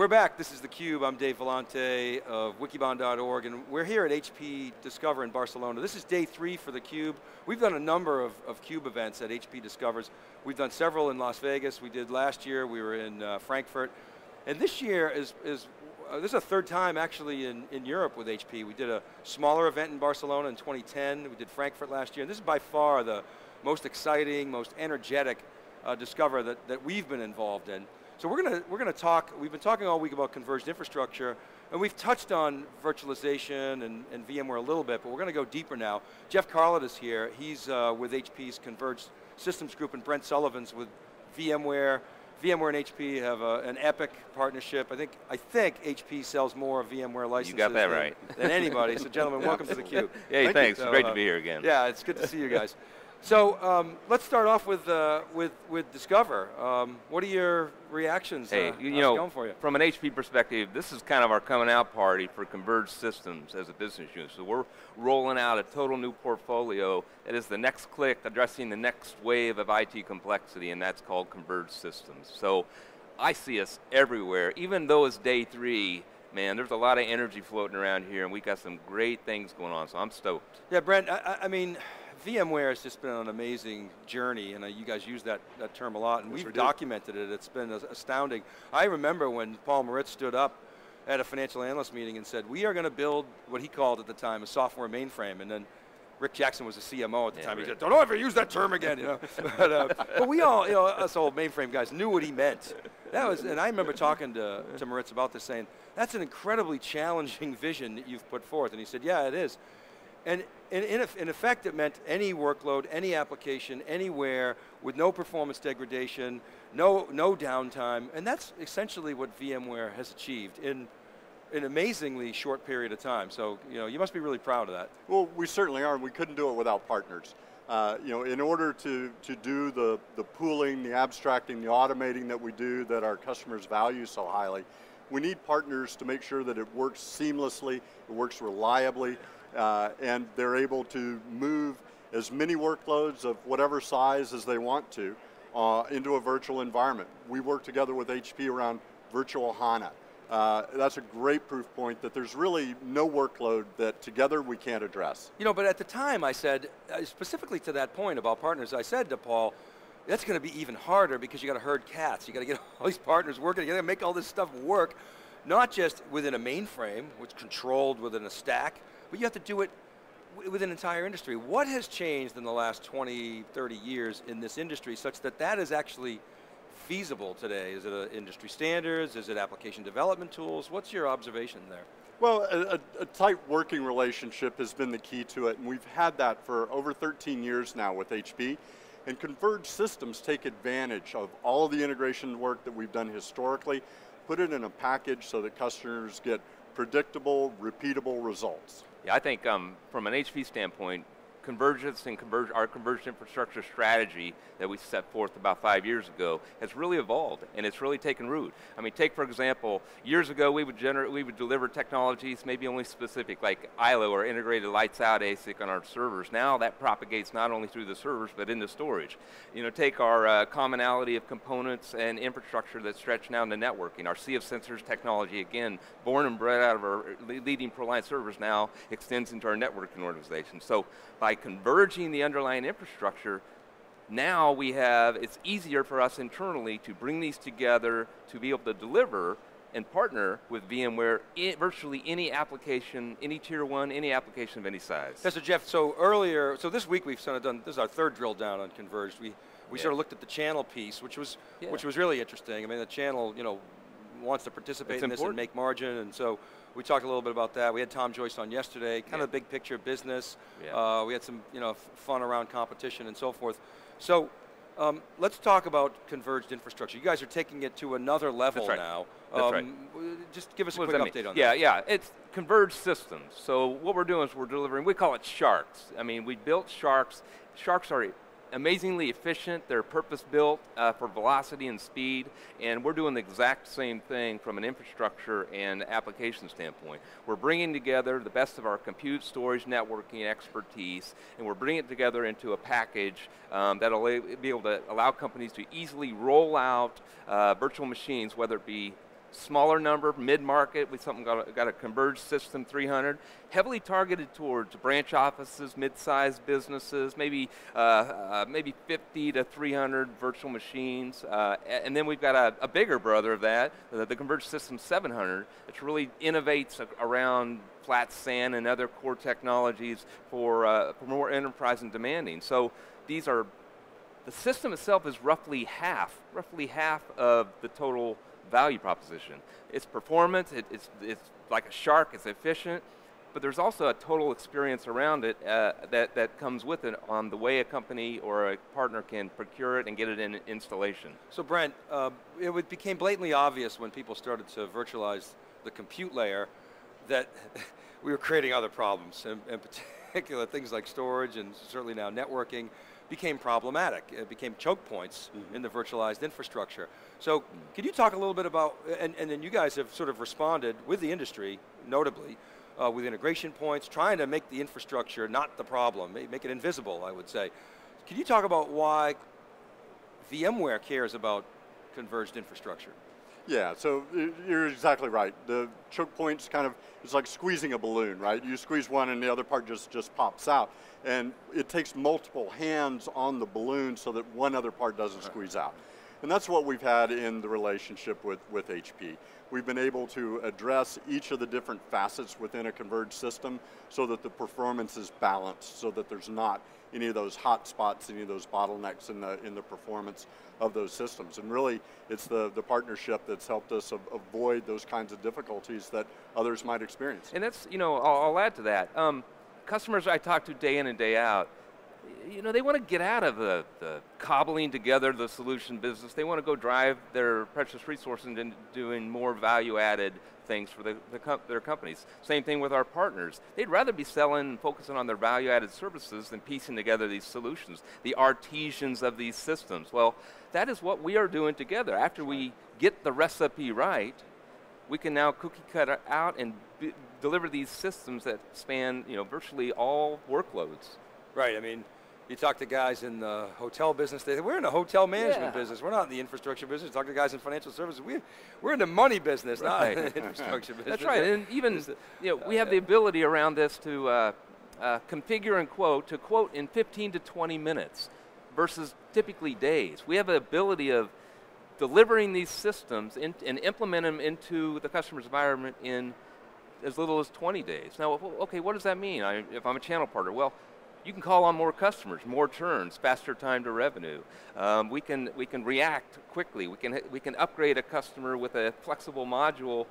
We're back. This is theCUBE. I'm Dave Vellante of wikibon.org, and we're here at HP Discover in Barcelona. This is day three for theCUBE. We've done a number of, of CUBE events at HP Discovers. We've done several in Las Vegas. We did last year, we were in uh, Frankfurt. And this year is, is uh, this is a third time actually in, in Europe with HP. We did a smaller event in Barcelona in 2010. We did Frankfurt last year. And this is by far the most exciting, most energetic uh, Discover that, that we've been involved in. So we're going to we're going to talk. We've been talking all week about converged infrastructure, and we've touched on virtualization and, and VMware a little bit, but we're going to go deeper now. Jeff Carlat is here. He's uh, with HP's Converged Systems Group, and Brent Sullivan's with VMware. VMware and HP have a, an epic partnership. I think I think HP sells more VMware licenses you got that than, right. than anybody. So gentlemen, welcome to theCUBE. Hey, Thank thanks. So, Great uh, to be here again. Yeah, it's good to see you guys. So um, let's start off with uh, with with Discover. Um, what are your reactions? Hey, uh, you know, you? from an HP perspective, this is kind of our coming out party for converged systems as a business unit. So we're rolling out a total new portfolio that is the next click addressing the next wave of IT complexity, and that's called converged systems. So I see us everywhere, even though it's day three, man, there's a lot of energy floating around here, and we got some great things going on, so I'm stoked. Yeah, Brent, I, I mean, VMware has just been an amazing journey, and uh, you guys use that, that term a lot, and Yes, we've we documented it. It's been astounding. I remember when Paul Maritz stood up at a financial analyst meeting and said, we are going to build what he called at the time a software mainframe, and then Rick Jackson was the CMO at the Yeah, time. He said, "Don't ever use that term again." You know, but, uh, but we all, you know, us old mainframe guys knew what he meant. That was, and I remember talking to to Maritz about this, saying, "That's an incredibly challenging vision that you've put forth." And he said, "Yeah, it is." And in, in, in effect, it meant any workload, any application, anywhere, with no performance degradation, no, no downtime, and that's essentially what VMware has achieved in an amazingly short period of time. So, you know, you must be really proud of that. Well, we certainly are. We couldn't do it without partners. Uh, you know, in order to, to do the, the pooling, the abstracting, the automating that we do that our customers value so highly, we need partners to make sure that it works seamlessly, it works reliably, uh, and they're able to move as many workloads of whatever size as they want to uh, into a virtual environment. We work together with HP around Virtual HANA. Uh, that's a great proof point that there's really no workload that together we can't address. You know, but at the time I said, uh, specifically to that point about partners, I said to Paul, that's going to be even harder because you got to herd cats. You got to get all these partners working. You got to make all this stuff work, not just within a mainframe, which controlled within a stack, but you have to do it with an entire industry. What has changed in the last 20, 30 years in this industry such that that is actually feasible today? Is it industry standards? Is it application development tools? What's your observation there? Well, a, a, tight working relationship has been the key to it, and we've had that for over 13 years now with HP. And converged systems take advantage of all the integration work that we've done historically, put it in a package so that customers get predictable, repeatable results. Yeah, I think um, from an HP standpoint, convergence and converge, our converged infrastructure strategy that we set forth about five years ago has really evolved and it's really taken root. I mean, take for example, years ago we would generate, we would deliver technologies maybe only specific, like ILO or integrated lights out ASIC on our servers. Now that propagates not only through the servers but into storage. You know, take our uh, commonality of components and infrastructure that stretch now into networking. Our Sea of Sensors technology, again, born and bred out of our leading ProLiant servers now extends into our networking organization. So by converging the underlying infrastructure, now we have, it's easier for us internally to bring these together to be able to deliver and partner with VMware in virtually any application, any tier one, any application of any size. Yeah, so Jeff, so earlier, so this week we've sort of done, this is our third drill down on Converged. We, we Yeah. sort of looked at the channel piece, which was, Yeah. which was really interesting. I mean, the channel, you know, wants to participate It's in this and make margin, and so we talked a little bit about that. We had Tom Joyce on yesterday, kind Yeah. of the big picture business. Yeah. Uh, we had some, you know, fun around competition and so forth. So, Um, let's talk about converged infrastructure. You guys are taking it to another level right. now. That's um, right. Just give us a What quick update mean? on yeah, that. Yeah, It's converged systems. So what we're doing is we're delivering, we call it sharks. I mean, we built sharks. Sharks are amazingly efficient. They're purpose built uh, for velocity and speed, and we're doing the exact same thing from an infrastructure and application standpoint. We're bringing together the best of our compute, storage, networking expertise, and we're bringing it together into a package um, that'll be able to allow companies to easily roll out uh, virtual machines, whether it be smaller number, mid-market, with something got a, got a converged system 300, heavily targeted towards branch offices, mid-sized businesses, maybe uh, uh, maybe 50 to 300 virtual machines, uh, and then we've got a, a, bigger brother of that, the, the converged system 700, which really innovates around flat SAN and other core technologies for, uh, for more enterprise and demanding. So these are, the system itself is roughly half, roughly half of the total value proposition. It's performance, it, it's, it's like a shark, it's efficient, but there's also a total experience around it uh, that, that comes with it on the way a company or a partner can procure it and get it in installation. So Brent, uh, it became blatantly obvious when people started to virtualize the compute layer that we were creating other problems, in, in particular things like storage and certainly now networking became problematic. It became choke points mm -hmm. in the virtualized infrastructure. So mm -hmm. can you talk a little bit about, and, and then you guys have sort of responded with the industry, notably, uh, with integration points, trying to make the infrastructure not the problem, make it invisible, I would say. Can you talk about why VMware cares about converged infrastructure? Yeah, so you're exactly right. The choke points kind of, it's like squeezing a balloon, right? You squeeze one and the other part just, just pops out. And it takes multiple hands on the balloon so that one other part doesn't squeeze out. And that's what we've had in the relationship with, with HP. We've been able to address each of the different facets within a converged system so that the performance is balanced, so that there's not any of those hot spots, any of those bottlenecks in the, in the performance of those systems. And really, it's the, the partnership that's helped us avoid those kinds of difficulties that others might experience. And that's, you know, I'll, I'll add to that. Um, customers I talk to day in and day out, you know, they want to get out of the, the cobbling together the solution business. They want to go drive their precious resources into doing more value-added things for the, the their companies. Same thing with our partners. They'd rather be selling and focusing on their value-added services than piecing together these solutions, the artisans of these systems. Well, that is what we are doing together. After we get the recipe right, we can now cookie cut out and deliver these systems that span you know, virtually all workloads. Right, I mean, you talk to guys in the hotel business, they say, we're in the hotel management yeah. business. We're not in the infrastructure business. You talk to guys in financial services. We, we're in the money business, right. not the infrastructure business. That's right. And even, you know, we have the ability around this to uh, uh, configure and quote, to quote in 15 to 20 minutes versus typically days. We have the ability of delivering these systems in, and implement them into the customer's environment in as little as 20 days. Now, okay, what does that mean I, if I'm a channel partner? Well, you can call on more customers, more turns, faster time to revenue. Um, we can we can react quickly. We can we can upgrade a customer with a flexible module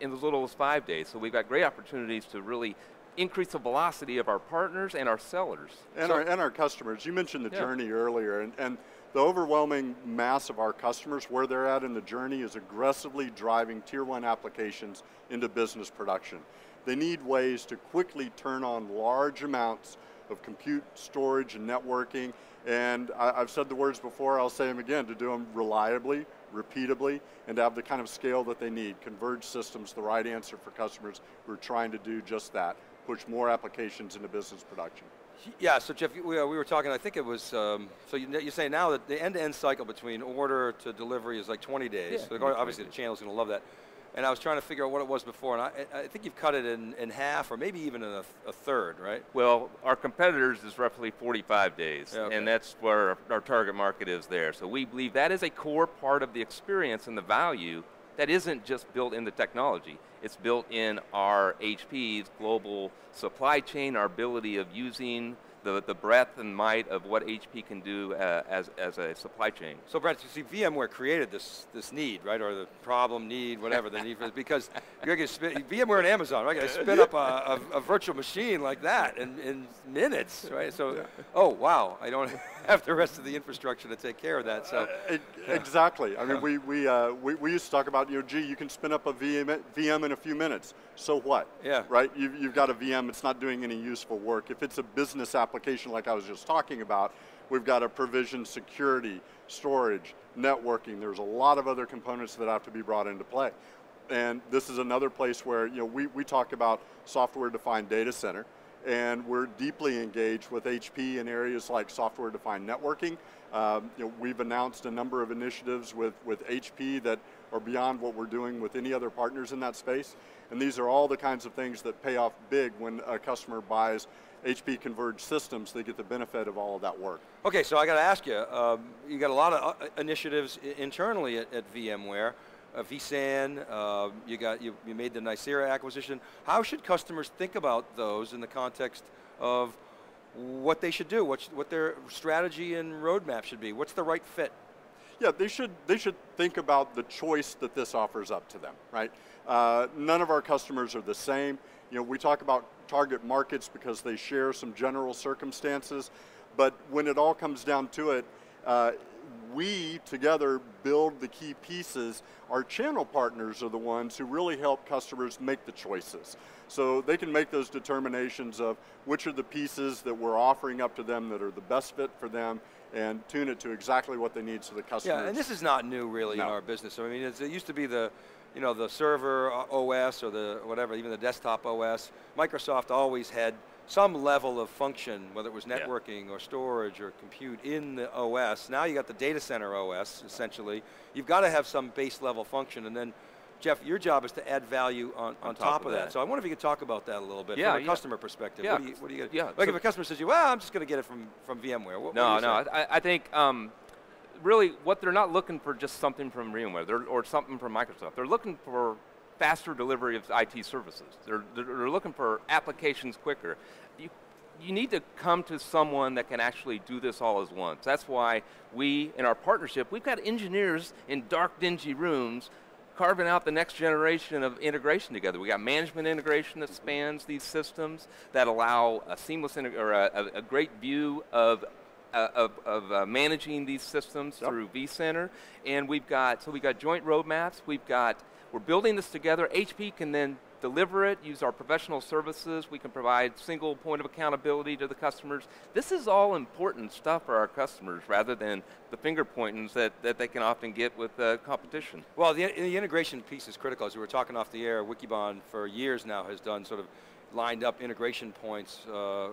in as little as five days. So we've got great opportunities to really increase the velocity of our partners and our sellers. And, so, our, and our customers. You mentioned the yeah. journey earlier, and, and the overwhelming mass of our customers, where they're at in the journey, is aggressively driving tier one applications into business production. They need ways to quickly turn on large amounts of compute, storage, and networking. And I, have said the words before, I'll say them again, to do them reliably, repeatably, and to have the kind of scale that they need. Converged systems, the right answer for customers who are trying to do just that, push more applications into business production. Yeah, so Jeff, we, uh, we were talking, I think it was, um, so you, you say now that the end-to-end -end cycle between order to delivery is like 20 days. Yeah, so obviously the channel's going to love that and I was trying to figure out what it was before, and I, I think you've cut it in, in half or maybe even in a, a third, right? Well, our competitors is roughly 45 days, yeah, okay. and that's where our, our target market is there. So we believe that is a core part of the experience and the value that isn't just built in the technology. It's built in our HP's global supply chain, our ability of using the, the breadth and might of what HP can do uh, as, as a supply chain. So Brent, you see VMware created this, this need, right, or the problem, need, whatever the need for because you're going to spin, VMware and Amazon, right, going to spin up a, a, a, virtual machine like that in, in minutes, right? So, oh wow, I don't have the rest of the infrastructure to take care of that. So uh, it, exactly. I mean, we we, uh, we we used to talk about you know, gee, you can spin up a VM VM in a few minutes. So what? Yeah. Right. You've, you've got a VM. It's not doing any useful work. If it's a business application like I was just talking about, we've got to provision security, storage, networking. There's a lot of other components that have to be brought into play. And this is another place where you know we, we talk about software-defined data center and we're deeply engaged with HP in areas like software-defined networking. Um, you know, we've announced a number of initiatives with, with HP that are beyond what we're doing with any other partners in that space. And these are all the kinds of things that pay off big when a customer buys HP converged systems, they get the benefit of all of that work. Okay, so I got to ask you, um, you got a lot of uh, initiatives internally at, at VMware uh, vSAN, uh, you, got, you, you made the Nicira acquisition. How should customers think about those in the context of what they should do, what, what their strategy and roadmap should be? What's the right fit? Yeah, they should, they should think about the choice that this offers up to them, right? Uh, none of our customers are the same. You know, we talk about target markets because they share some general circumstances, but when it all comes down to it, uh, we together build the key pieces. Our channel partners are the ones who really help customers make the choices. So they can make those determinations of which are the pieces that we're offering up to them that are the best fit for them and tune it to exactly what they need so the customers. Yeah, and this is not new really no. in our business. I mean, it used to be the, you know, the server uh, OS or the whatever, even the desktop OS. Microsoft always had some level of function, whether it was networking yeah. or storage or compute in the OS. Now you got the data center OS, essentially. You've got to have some base level function, and then Jeff, your job is to add value on, on, on top, top, of that. that. So I wonder if you could talk about that a little bit yeah, from a yeah. customer perspective. Yeah. What do you, what do you yeah. Like so if a customer says, well, I'm just going to get it from, from VMware. What, no, what no, I, I, think um, really what they're not looking for just something from VMware or something from Microsoft. They're looking for faster delivery of IT services. They're, they're looking for applications quicker. You, you need to come to someone that can actually do this all as once. That's why we, in our partnership, we've got engineers in dark, dingy rooms carving out the next generation of integration together. We got management integration that spans these systems that allow a seamless or a, a, great view of uh, of, of uh, managing these systems yep. through vCenter, and we've got so we've got joint roadmaps. We've got we're building this together. HP can then deliver it, use our professional services. We can provide single point of accountability to the customers. This is all important stuff for our customers rather than the finger pointings that, that they can often get with uh, competition. Well, the, the integration piece is critical. As we were talking off the air, Wikibon for years now has done sort of lined up integration points uh,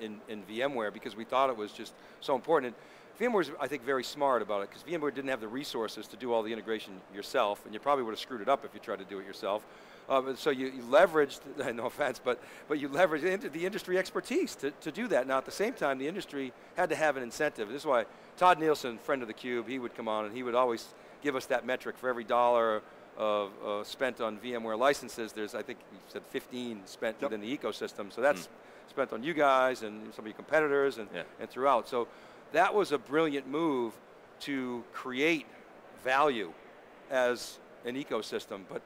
in, in VMware because we thought it was just so important. VMware's, I think, very smart about it because VMware didn't have the resources to do all the integration yourself, and you probably would have screwed it up if you tried to do it yourself. Uh, so you, you, leveraged, no offense, but, but you leveraged the industry expertise to, to do that. Now at the same time, the industry had to have an incentive. This is why Todd Nielsen, friend of theCUBE, he would come on and he would always give us that metric for every dollar of uh, spent on VMware licenses, there's I think you said 15 spent yep. within the ecosystem. So that's mm. spent on you guys and some of your competitors and, yeah. and throughout. So that was a brilliant move to create value as an ecosystem, but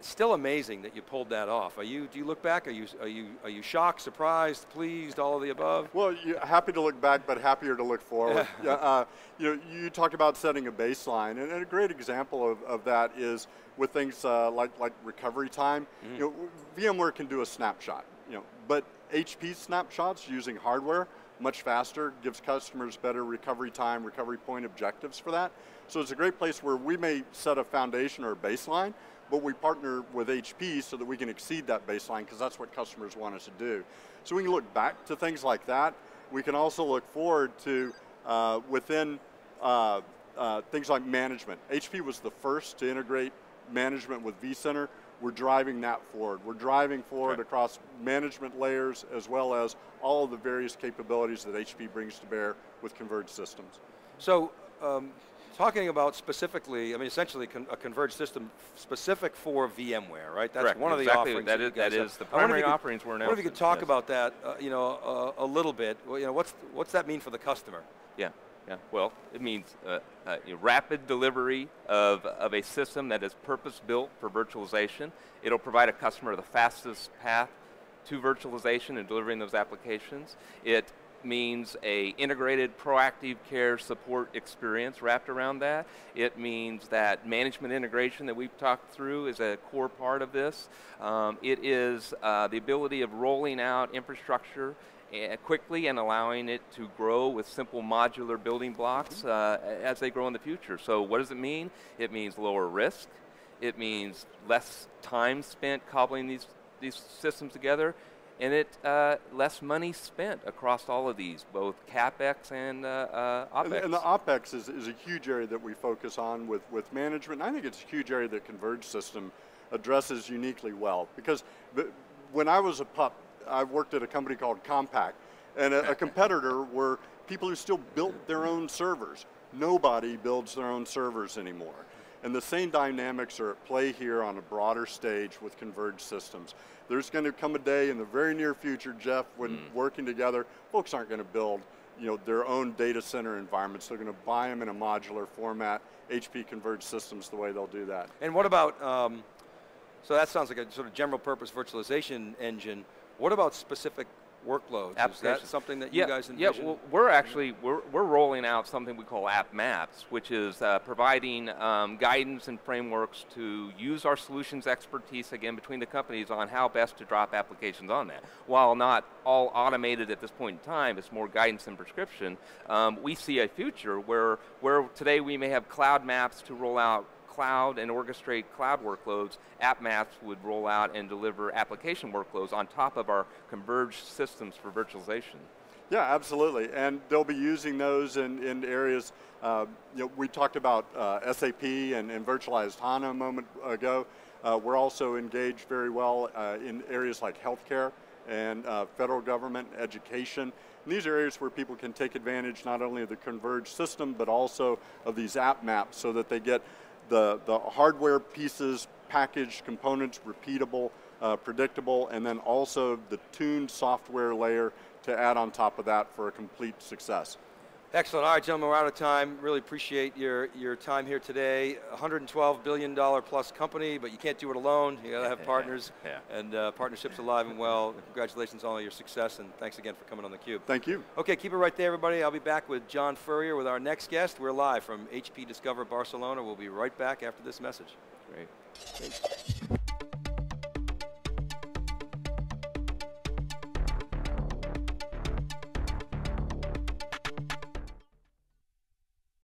still amazing that you pulled that off. Are you? Do you look back? Are you? Are you? Are you shocked, surprised, pleased, all of the above? Well, happy to look back, but happier to look forward. yeah, uh, you know, you talk about setting a baseline, and, a great example of, of that is with things uh, like like recovery time. Mm-hmm. You know, VMware can do a snapshot. You know, but HP snapshots using hardware much faster, gives customers better recovery time, recovery point objectives for that. So it's a great place where we may set a foundation or a baseline, but we partner with HP so that we can exceed that baseline because that's what customers want us to do. So we can look back to things like that. We can also look forward to uh, within uh, uh, things like management. HP was the first to integrate management with vCenter. We're driving that forward. We're driving forward okay. across management layers as well as all of the various capabilities that HP brings to bear with converged systems. So um, talking about specifically, I mean, essentially con a converged system specific for VMware, right? That's Correct. one of the exactly. offerings that that, is, that have. is the I wonder if primary could- offerings we're I announcing. wonder if you could talk yes. about that, uh, you know, uh, a little bit. Well, you know, what's what's that mean for the customer? Yeah, yeah. Well, it means uh, uh, rapid delivery of, of a system that is purpose-built for virtualization. It'll provide a customer the fastest path to virtualization and delivering those applications. It means a integrated proactive care support experience wrapped around that. It means that management integration that we've talked through is a core part of this. Um, it is uh, the ability of rolling out infrastructure quickly and allowing it to grow with simple modular building blocks uh, as they grow in the future. So what does it mean? It means lower risk. It means less time spent cobbling these, these systems together. And it uh, less money spent across all of these, both capex and uh, uh, opex. and the OPEX is, is a huge area that we focus on with, with management. And I think it's a huge area that Converge System addresses uniquely well. Because when I was a pup, I worked at a company called Compaq, and a, a competitor were people who still built their own servers. Nobody builds their own servers anymore. And the same dynamics are at play here on a broader stage with converged systems. There's going to come a day in the very near future, Jeff, when working together, folks aren't going to build you know, their own data center environments. They're going to buy them in a modular format. HP Converged Systems, the way they'll do that. And what about, um, so that sounds like a sort of general purpose virtualization engine. What about specific workloads? Is that something that yeah, you guys envision? Yeah, well, we're actually we're, we're rolling out something we call App Maps, which is uh, providing um, guidance and frameworks to use our solutions expertise again between the companies on how best to drop applications on that. While not all automated at this point in time, it's more guidance and prescription. Um, we see a future where where today we may have cloud maps to roll out cloud and orchestrate cloud workloads, app maps would roll out and deliver application workloads on top of our converged systems for virtualization. Yeah, absolutely. And they'll be using those in, in areas, uh, you know, we talked about uh, SAP and, and virtualized HANA a moment ago. Uh, we're also engaged very well uh, in areas like healthcare and uh, federal government, education. And these are areas where people can take advantage not only of the converged system, but also of these app maps so that they get the, the hardware pieces, packaged components, repeatable, uh, predictable, and then also the tuned software layer to add on top of that for a complete success. Excellent. All right, gentlemen, we're out of time. Really appreciate your, your time here today. $112 billion plus company, but you can't do it alone. You got to have partners Yeah. and uh, partnerships alive and well. Congratulations on all your success, and thanks again for coming on theCUBE. Thank you. Okay, keep it right there, everybody. I'll be back with John Furrier with our next guest. We're live from HP Discover Barcelona. We'll be right back after this message. Great.